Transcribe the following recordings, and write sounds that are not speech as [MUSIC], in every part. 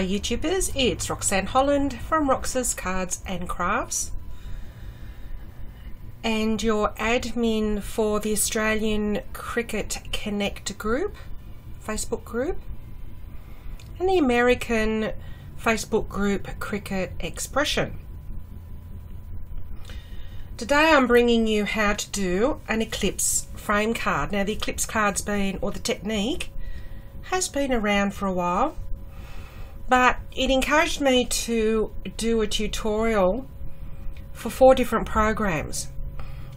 Hello YouTubers, it's Roxanne Holland from Rox's Cards and Crafts and your admin for the Australian Cricut Connect group, Facebook group and the American Facebook group Cricut Expression. Today I'm bringing you how to do an eclipse frame card. Now the eclipse card's been, or the technique, has been around for a while but it encouraged me to do a tutorial for four different programs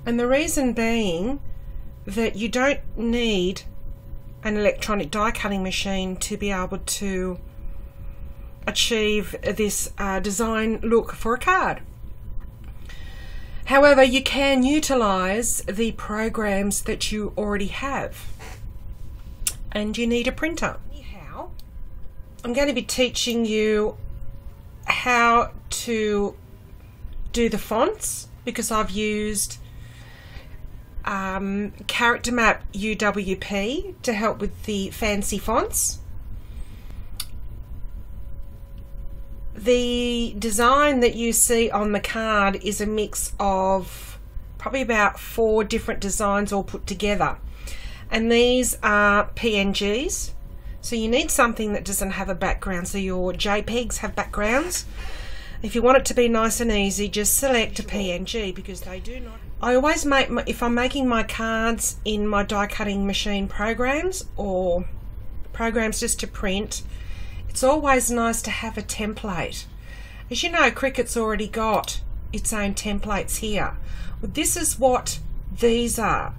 and the reason being that you don't need an electronic die cutting machine to be able to achieve this uh, design look for a card. However, you can utilize the programs that you already have and you need a printer. I'm going to be teaching you how to do the fonts because I've used um, Character Map UWP to help with the fancy fonts. The design that you see on the card is a mix of probably about four different designs all put together. And these are PNGs so you need something that doesn't have a background. So your JPEGs have backgrounds. If you want it to be nice and easy, just select a PNG because they do not. I always make, my, if I'm making my cards in my die cutting machine programs or programs just to print, it's always nice to have a template. As you know, Cricut's already got its own templates here. Well, this is what these are.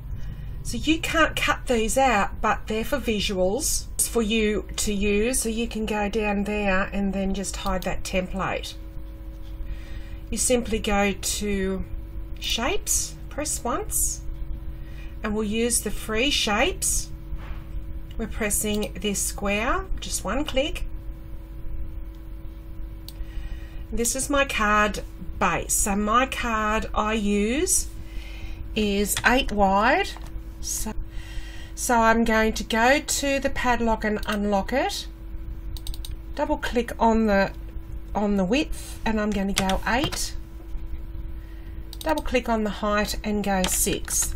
So you can't cut these out, but they're for visuals for you to use. So you can go down there and then just hide that template. You simply go to shapes, press once, and we'll use the free shapes. We're pressing this square, just one click. This is my card base. So my card I use is eight wide so, so I'm going to go to the padlock and unlock it. Double click on the on the width and I'm going to go 8. Double click on the height and go 6.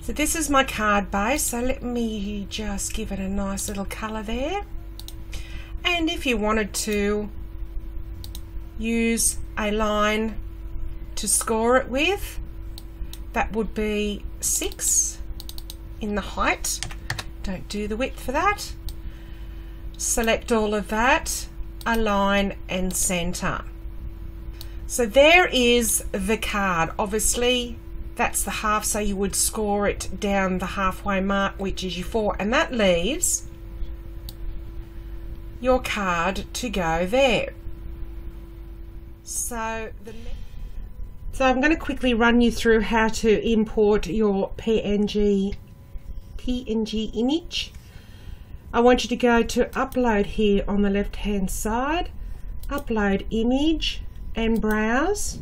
So this is my card base, so let me just give it a nice little colour there. And if you wanted to use a line to score it with, that would be six in the height. Don't do the width for that. Select all of that align and center. So there is the card. Obviously that's the half so you would score it down the halfway mark which is your four. And that leaves your card to go there. So the so I'm going to quickly run you through how to import your PNG PNG image. I want you to go to upload here on the left hand side, upload image and browse.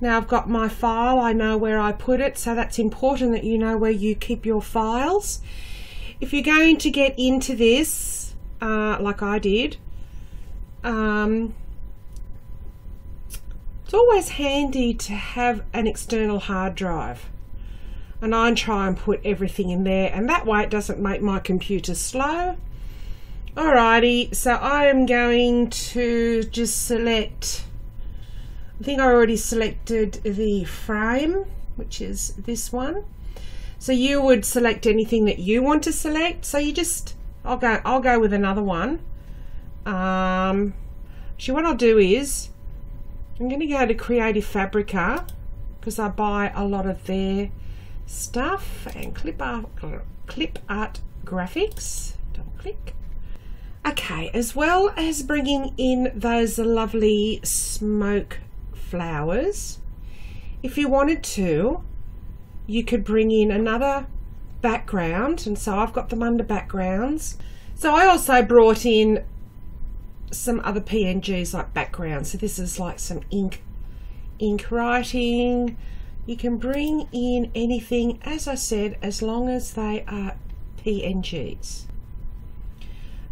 Now I've got my file, I know where I put it, so that's important that you know where you keep your files. If you're going to get into this, uh, like I did, um, it's always handy to have an external hard drive and I try and put everything in there and that way it doesn't make my computer slow. Alrighty, so I am going to just select, I think I already selected the frame, which is this one. So you would select anything that you want to select. So you just, I'll go, I'll go with another one. Um, actually what I'll do is, I'm going to go to Creative Fabrica because I buy a lot of their stuff and clip art, clip art graphics. Double click. Okay, as well as bringing in those lovely smoke flowers, if you wanted to, you could bring in another background and so I've got them under backgrounds. So I also brought in some other PNGs like background. So this is like some ink, ink writing. You can bring in anything, as I said, as long as they are PNGs.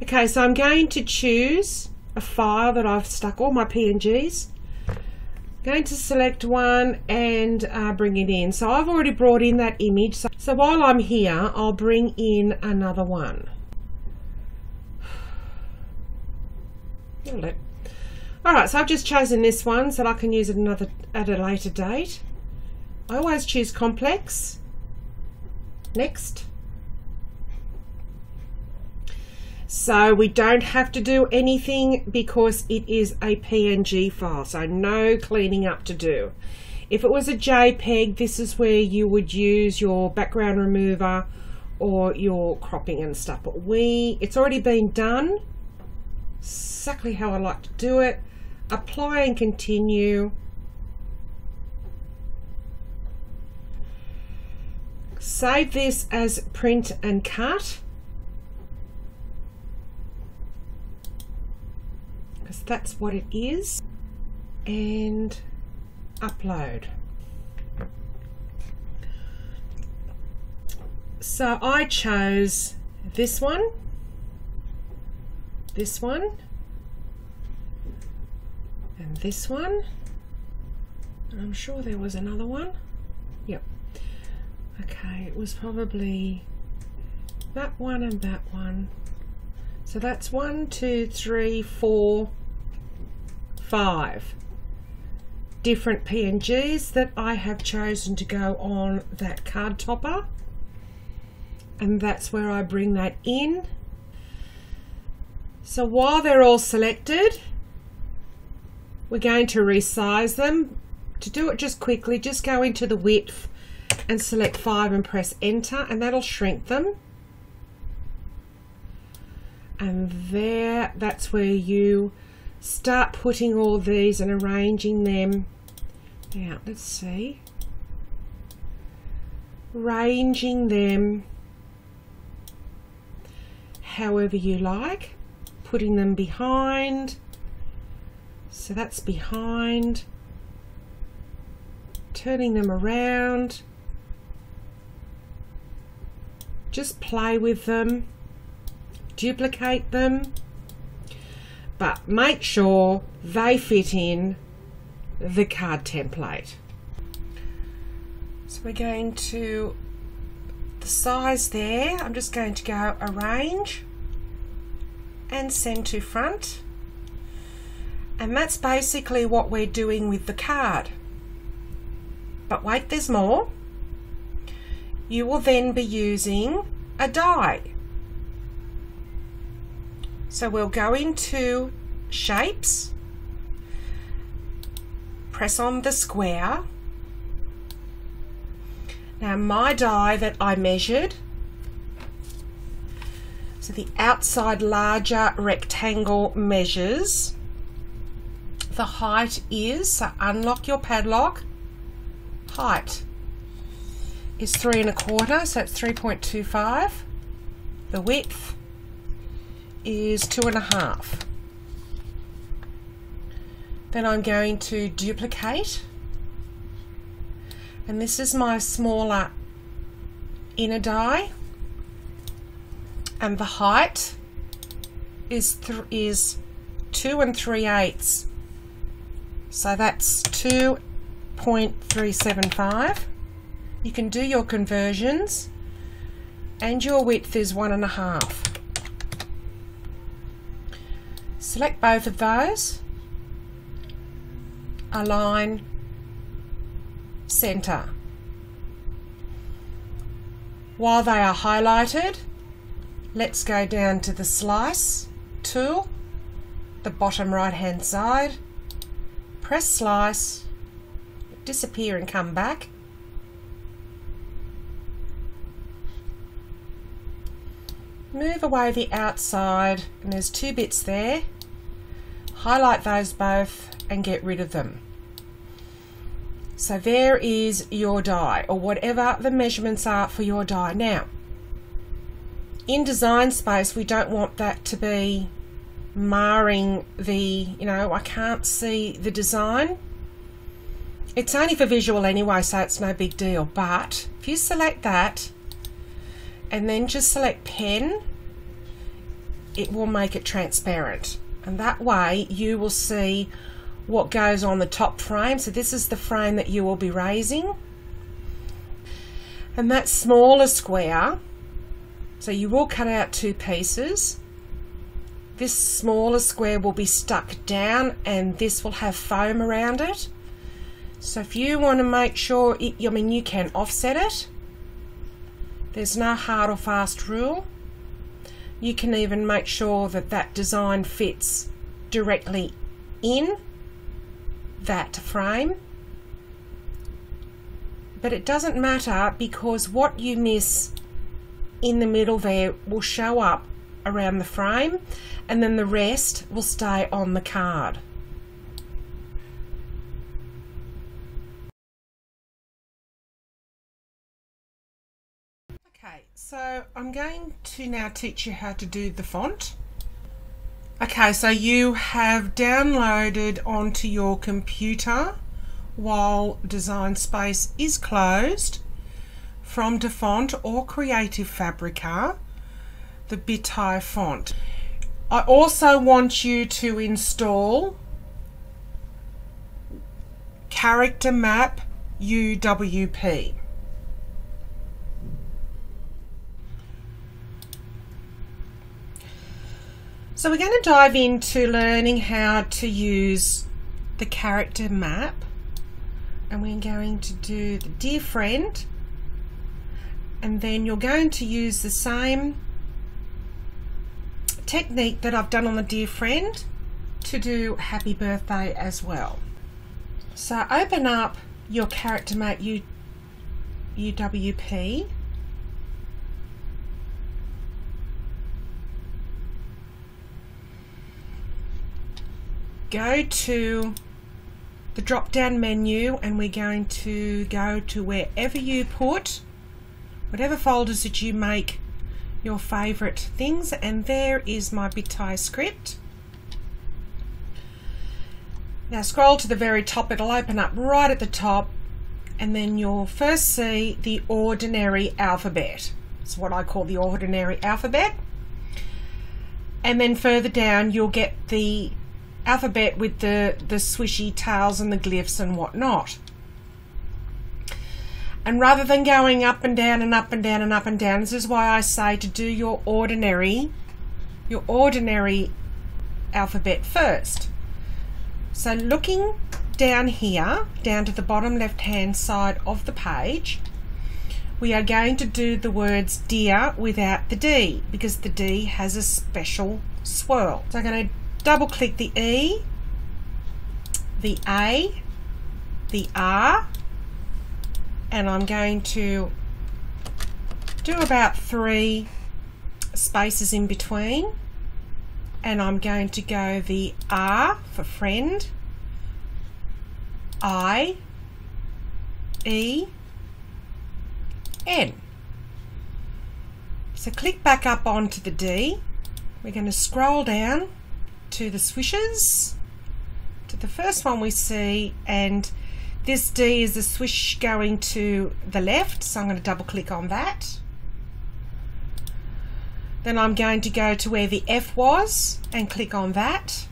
Okay, so I'm going to choose a file that I've stuck all my PNGs. Going to select one and uh, bring it in. So I've already brought in that image. So, so while I'm here, I'll bring in another one. Alright, so I've just chosen this one so I can use it another at a later date. I always choose complex. Next. So we don't have to do anything because it is a PNG file. So no cleaning up to do. If it was a JPEG, this is where you would use your background remover or your cropping and stuff. But we, it's already been done. Exactly how I like to do it. Apply and continue. Save this as print and cut. Because that's what it is. And upload. So I chose this one, this one, and this one. And I'm sure there was another one. Yep. Okay, it was probably that one and that one. So that's one, two, three, four, five different PNGs that I have chosen to go on that card topper. And that's where I bring that in. So while they're all selected, we're going to resize them. To do it just quickly, just go into the width and select 5 and press enter and that'll shrink them. And there that's where you start putting all these and arranging them. Now let's see. Arranging them however you like putting them behind so that's behind. Turning them around. Just play with them. Duplicate them. But make sure they fit in the card template. So we're going to the size there. I'm just going to go arrange and send to front and that's basically what we're doing with the card but wait there's more you will then be using a die. So we'll go into shapes, press on the square. Now my die that I measured, so the outside larger rectangle measures, the height is, so unlock your padlock, height is three and a quarter, so it's 3.25. The width is two and a half. Then I'm going to duplicate. And this is my smaller inner die. And the height is, is two and three eighths. So that's 2.375 you can do your conversions and your width is one and a half. Select both of those, align, center. While they are highlighted, let's go down to the slice tool, the bottom right hand side, press slice, disappear and come back, move away the outside and there's two bits there. Highlight those both and get rid of them. So there is your die or whatever the measurements are for your die. Now in design space we don't want that to be marring the you know I can't see the design. It's only for visual anyway so it's no big deal. But if you select that and then just select pen it will make it transparent. And that way you will see what goes on the top frame. So this is the frame that you will be raising. And that smaller square so you will cut out two pieces this smaller square will be stuck down and this will have foam around it. So if you want to make sure it, I mean you can offset it. There's no hard or fast rule. You can even make sure that that design fits directly in that frame. But it doesn't matter because what you miss in the middle there will show up around the frame and then the rest will stay on the card. Okay, so I'm going to now teach you how to do the font. Okay, so you have downloaded onto your computer while Design Space is closed from DaFont or Creative Fabrica the Bitthai font. I also want you to install Character Map UWP. So we're going to dive into learning how to use the character map and we're going to do the dear friend and then you're going to use the same technique that I've done on the dear friend to do happy birthday as well. So open up your character map U, UWP go to the drop down menu and we're going to go to wherever you put whatever folders that you make your favorite things. And there is my Bitthai script. Now scroll to the very top. It'll open up right at the top. And then you'll first see the ordinary alphabet. It's what I call the ordinary alphabet. And then further down you'll get the alphabet with the, the swishy tails and the glyphs and whatnot. And rather than going up and down and up and down and up and down, this is why I say to do your ordinary, your ordinary alphabet first. So looking down here, down to the bottom left hand side of the page, we are going to do the words dear without the D because the D has a special swirl. So I'm going to double click the E, the A, the R, and I'm going to do about three spaces in between and I'm going to go the R for friend, I, E, N. So click back up onto the D. We're going to scroll down to the swishes to the first one we see and this D is a swish going to the left so I'm going to double click on that. Then I'm going to go to where the F was and click on that.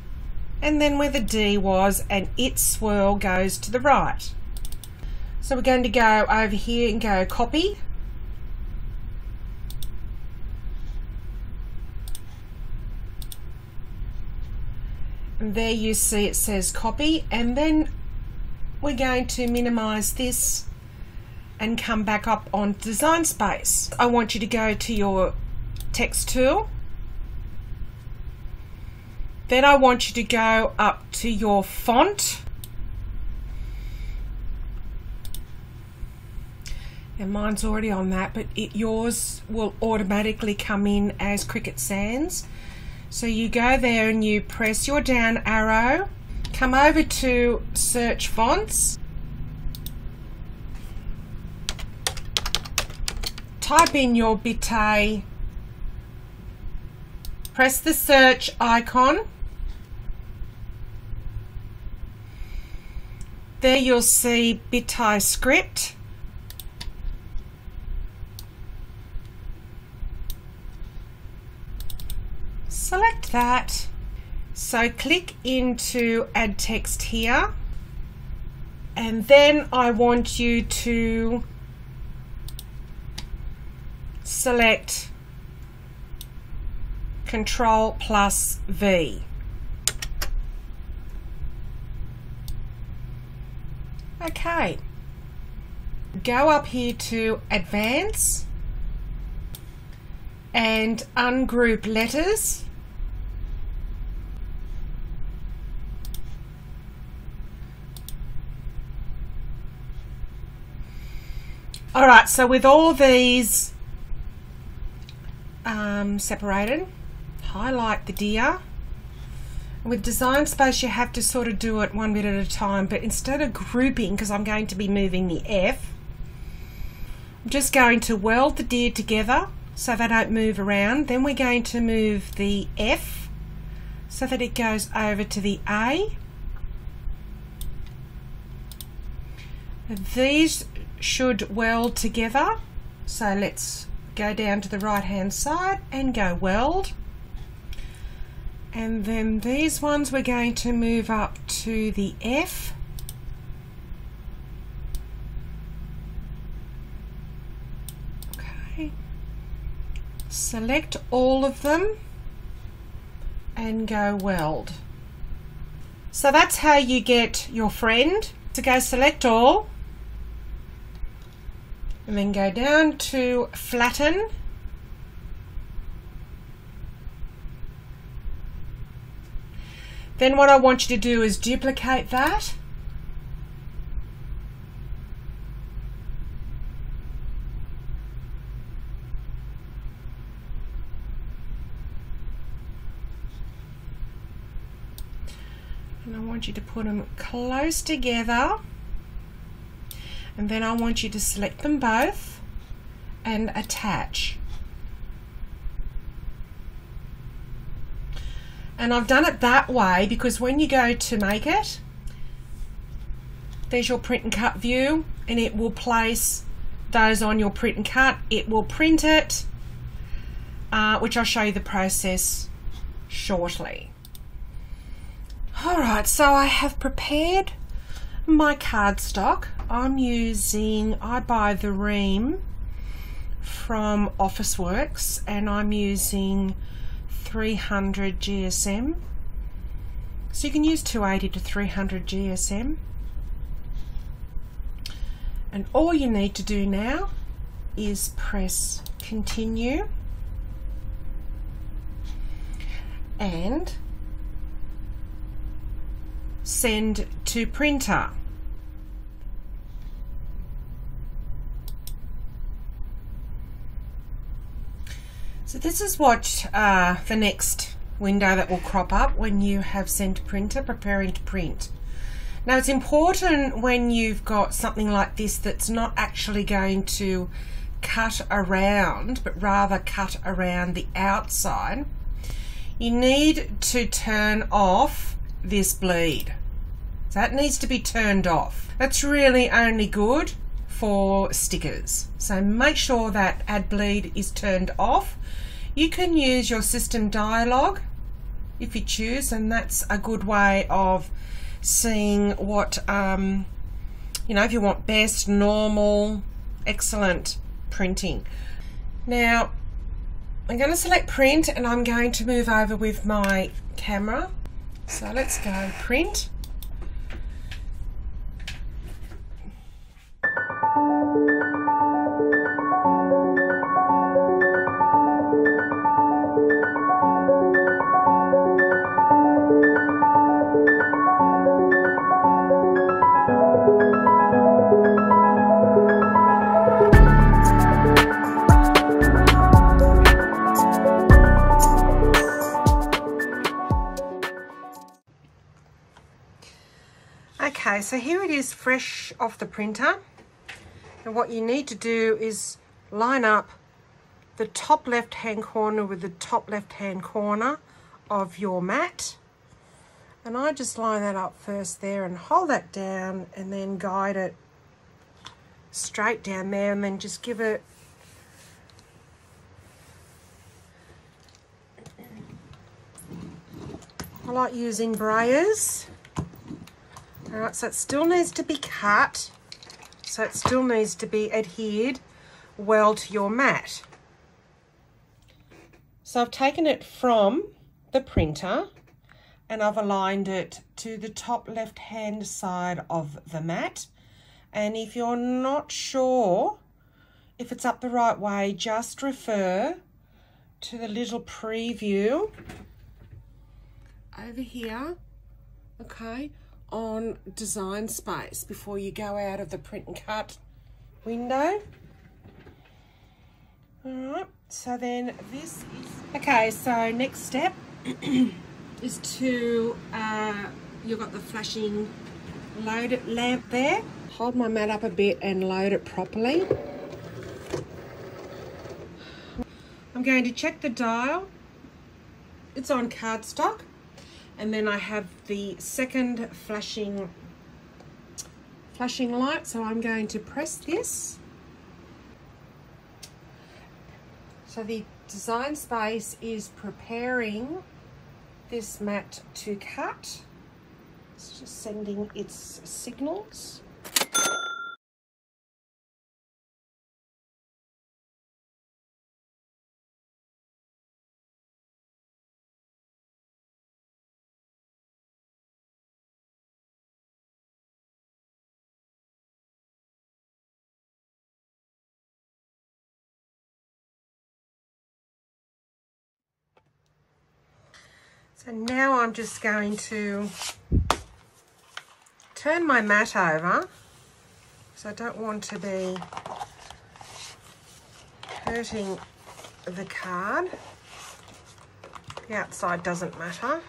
And then where the D was and its swirl goes to the right. So we're going to go over here and go copy. And there you see it says copy. And then we're going to minimize this and come back up on design space. I want you to go to your text tool. Then I want you to go up to your font. And mine's already on that but it, yours will automatically come in as Cricut Sans. So you go there and you press your down arrow, come over to search fonts, type in your Bitthai, press the search icon, there you'll see Bitthai script. Select that. So click into add text here. And then I want you to select Control plus V. Okay. Go up here to Advance and ungroup letters. All right, so with all these um, separated, highlight the dear. With design space, you have to sort of do it one bit at a time, but instead of grouping, because I'm going to be moving the F, I'm just going to weld the dear together so they don't move around. Then we're going to move the F so that it goes over to the A. These should weld together. So let's go down to the right hand side and go weld. And then these ones we're going to move up to the F. Okay. Select all of them and go weld. So that's how you get your friend to go select all and then go down to flatten. Then what I want you to do is duplicate that. And I want you to put them close together and then I want you to select them both and attach. And I've done it that way because when you go to make it there's your print and cut view and it will place those on your print and cut. It will print it uh, which I'll show you the process shortly. Alright so I have prepared my cardstock. I'm using I buy the ream from Officeworks and I'm using 300 GSM so you can use 280 to 300 GSM and all you need to do now is press continue. And send to printer. So this is what uh, the next window that will crop up when you have sent printer preparing to print. Now it's important when you've got something like this that's not actually going to cut around but rather cut around the outside you need to turn off this bleed. That needs to be turned off. That's really only good for stickers. So make sure that add bleed is turned off. You can use your system dialog if you choose and that's a good way of seeing what um, you know if you want best normal excellent printing now I'm going to select print and I'm going to move over with my camera so let's go print. Okay, so here it is fresh off the printer. And what you need to do is line up the top left hand corner with the top left hand corner of your mat. And I just line that up first there and hold that down and then guide it straight down there and then just give it I like using brayers. So it still needs to be cut. So it still needs to be adhered well to your mat. So I've taken it from the printer and I've aligned it to the top left hand side of the mat. And if you're not sure if it's up the right way, just refer to the little preview over here, okay, on design space before you go out of the print and cut window. All right, so then this is, okay, so next step [CLEARS THROAT] is to, uh, you've got the flashing load lamp there. Hold my mat up a bit and load it properly. I'm going to check the dial. It's on cardstock. And then I have the second flashing flashing light. So I'm going to press this. So the design space is preparing this mat to cut. It's just sending its signals. So now I'm just going to turn my mat over because I don't want to be hurting the card. The outside doesn't matter.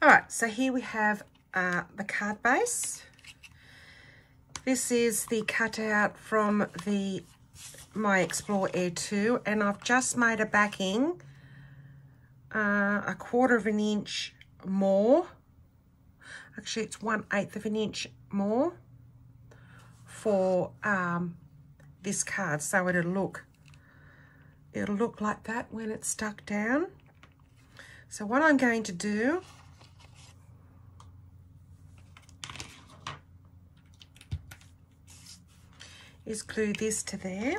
All right, so here we have uh, the card base. This is the cutout from the My Explore Air 2, and I've just made a backing uh, a quarter of an inch more. Actually, it's one eighth of an inch more for um, this card, so it'll look it'll look like that when it's stuck down. So what I'm going to do is glue this to there.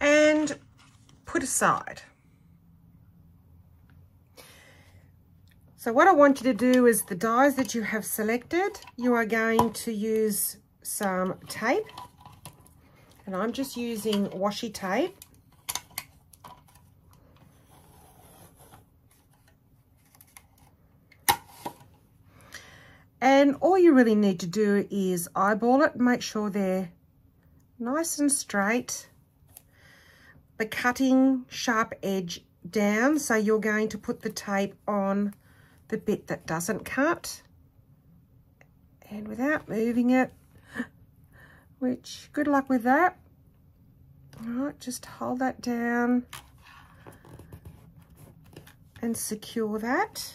and put aside. So what I want you to do is the dies that you have selected, you are going to use some tape. And I'm just using washi tape. And all you really need to do is eyeball it, make sure they're nice and straight the cutting sharp edge down. So you're going to put the tape on the bit that doesn't cut. And without moving it, [GASPS] which good luck with that. All right, just hold that down and secure that.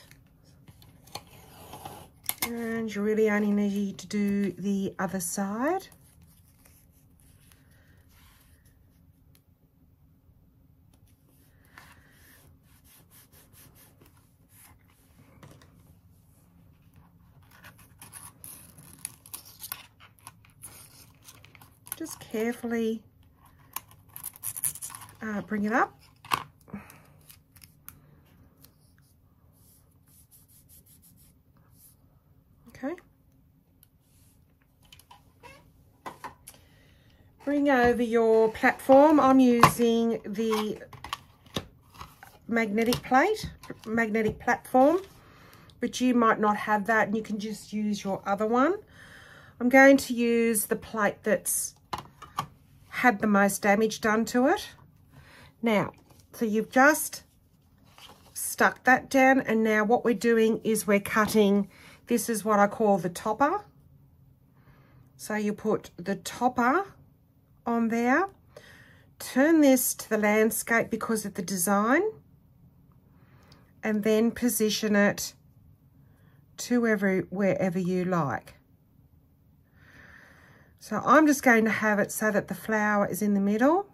And you really only need to do the other side. Just carefully uh, bring it up. Okay. Bring over your platform. I'm using the magnetic plate, magnetic platform, but you might not have that and you can just use your other one. I'm going to use the plate that's had the most damage done to it. Now, so you've just stuck that down and now what we're doing is we're cutting, this is what I call the topper. So you put the topper on there, turn this to the landscape because of the design, and then position it to every, wherever you like. So I'm just going to have it so that the flower is in the middle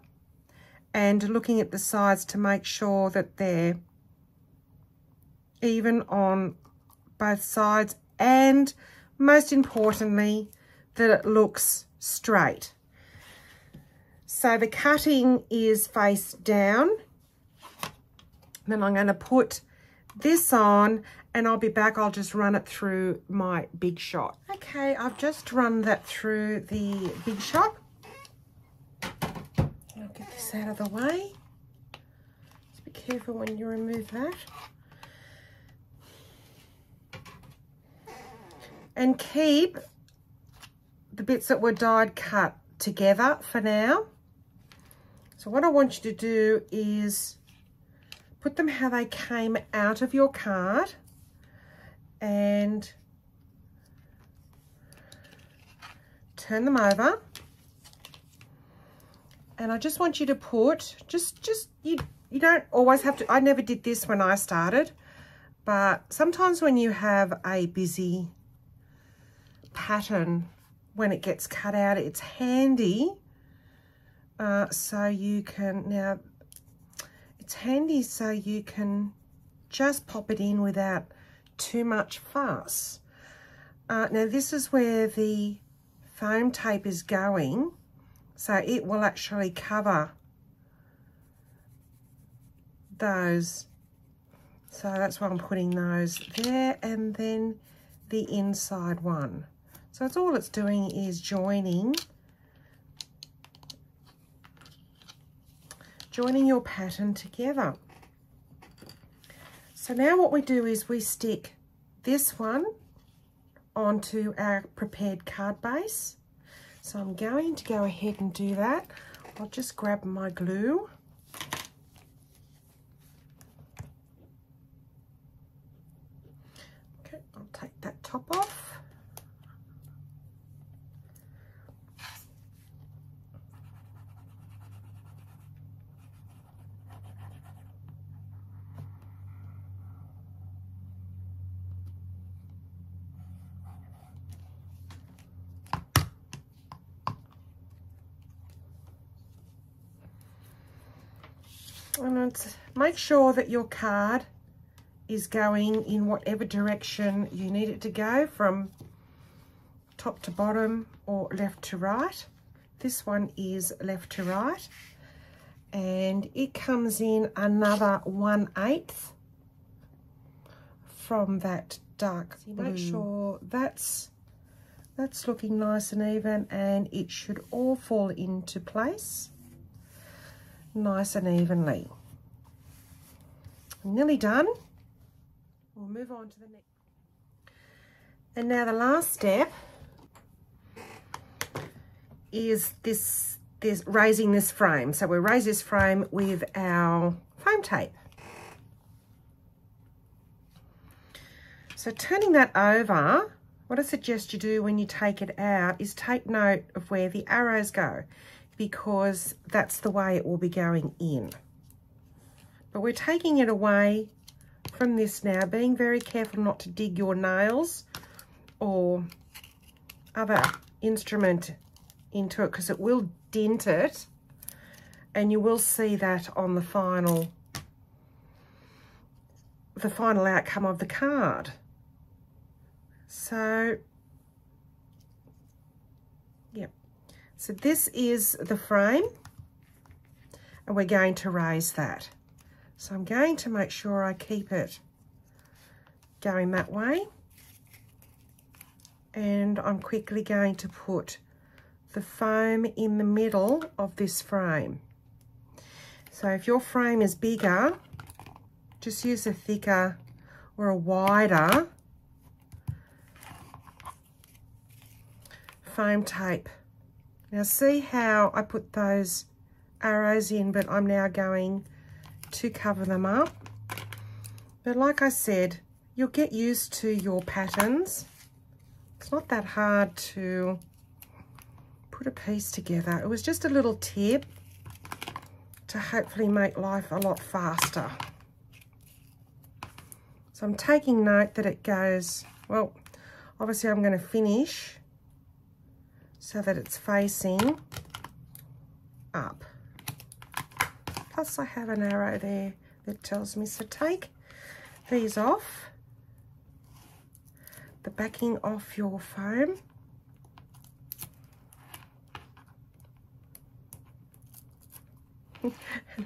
and looking at the sides to make sure that they're even on both sides and most importantly that it looks straight. So the cutting is face down. Then I'm going to put this on and I'll be back. I'll just run it through my Big Shot. Okay, I've just run that through the Big Shot. I'll get this out of the way. Just be careful when you remove that. And keep the bits that were dyed cut together for now. So what I want you to do is put them how they came out of your card and turn them over. And I just want you to put just just you you don't always have to I never did this when I started but sometimes when you have a busy pattern when it gets cut out it's handy uh, so you can now it's handy so you can just pop it in without too much fuss. Uh, now this is where the foam tape is going, so it will actually cover those. So that's why I'm putting those there and then the inside one. So it's all it's doing is joining joining your pattern together. So now what we do is we stick this one onto our prepared card base. So I'm going to go ahead and do that. I'll just grab my glue. Okay, I'll take that top off. and make sure that your card is going in whatever direction you need it to go from top to bottom or left to right. This one is left to right and it comes in another one eighth from that dark so Make sure that's that's looking nice and even and it should all fall into place nice and evenly. I'm nearly done. We'll move on to the next. And now the last step is this, this raising this frame. So we raise this frame with our foam tape. So turning that over, what I suggest you do when you take it out is take note of where the arrows go because that's the way it will be going in. But we're taking it away from this now, being very careful not to dig your nails or other instrument into it because it will dent it and you will see that on the final the final outcome of the card. So yep So this is the frame and we're going to raise that. So I'm going to make sure I keep it going that way. And I'm quickly going to put the foam in the middle of this frame. So if your frame is bigger, just use a thicker or a wider foam tape. Now see how I put those arrows in, but I'm now going to cover them up. But like I said, you'll get used to your patterns. It's not that hard to put a piece together. It was just a little tip to hopefully make life a lot faster. So I'm taking note that it goes, well, obviously I'm going to finish so that it's facing up. Plus I have an arrow there that tells me, so take these off, the backing off your foam. [LAUGHS]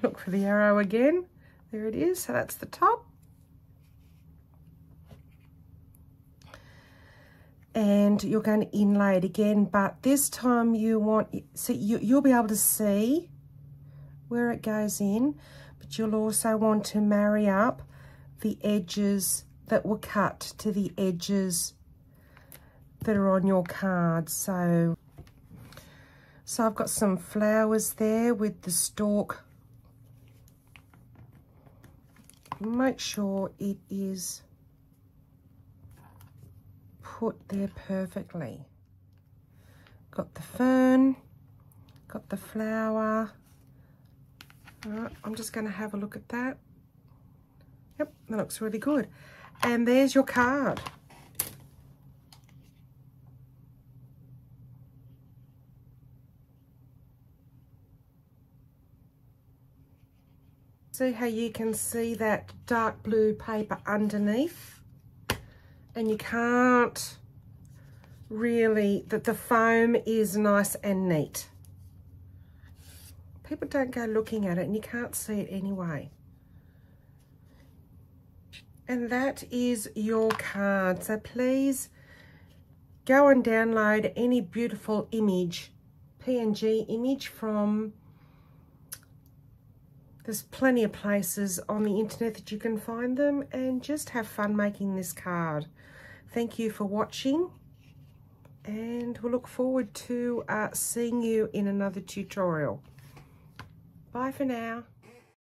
look for the arrow again. There it is, so that's the top. and you're going to inlay it again but this time you want so you, you'll be able to see where it goes in, but you'll also want to marry up the edges that were cut to the edges that are on your card. So, so I've got some flowers there with the stalk. Make sure it is put there perfectly. Got the fern, got the flower, I'm just going to have a look at that. Yep, that looks really good. And there's your card. See how you can see that dark blue paper underneath? And you can't really, that the foam is nice and neat people don't go looking at it and you can't see it anyway. And that is your card. So please go and download any beautiful image, PNG image from, there's plenty of places on the internet that you can find them and just have fun making this card. Thank you for watching and we'll look forward to uh, seeing you in another tutorial. Bye for now.